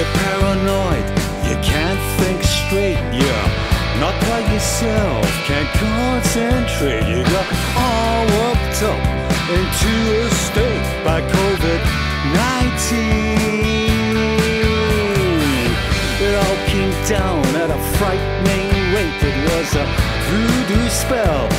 You're paranoid, you can't think straight, you're not by yourself, can't concentrate. You got all worked up into a state by COVID 19. It all came down at a frightening rate, it was a voodoo spell.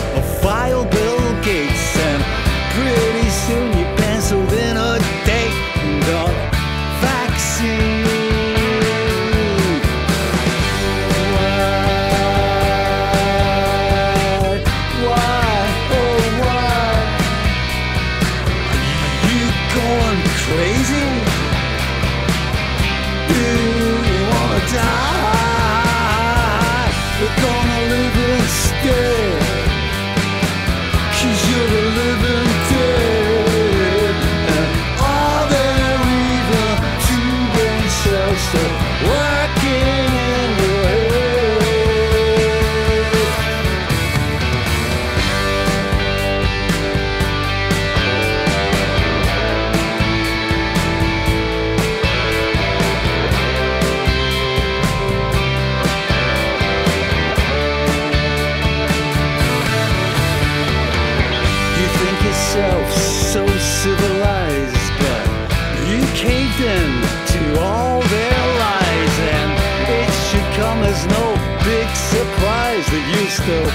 Still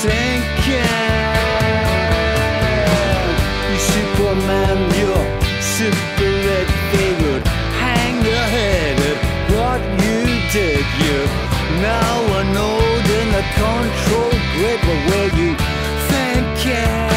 sinking. You Superman, you're super red, they would hang their head at what you did. You're now a node in the control grid, but were you thinking?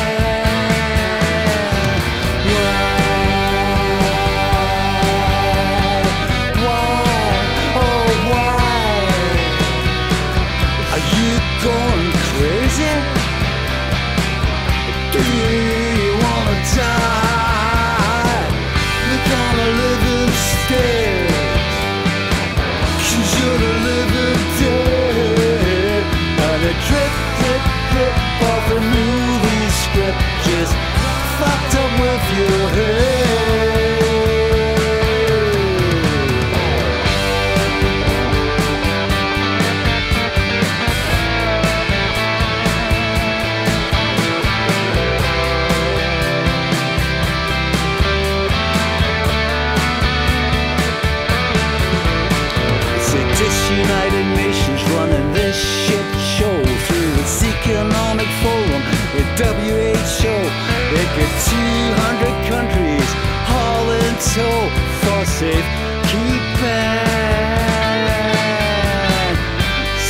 200 countries all in tow for safe keeping.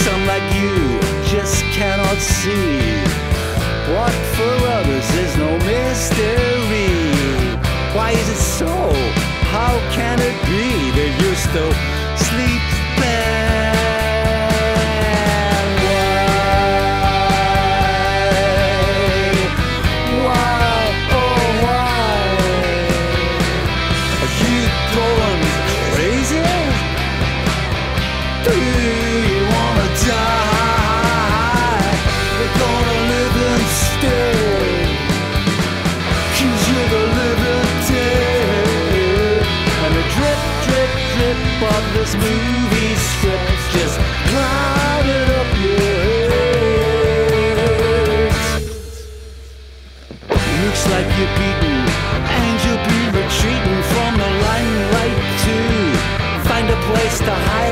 Some like you just cannot see what for others is no mystery. Why is it so? How can it be that you're still of this movie script just clouded up your head. Looks like you're beaten, and you'll be retreating from the limelight to find a place to hide.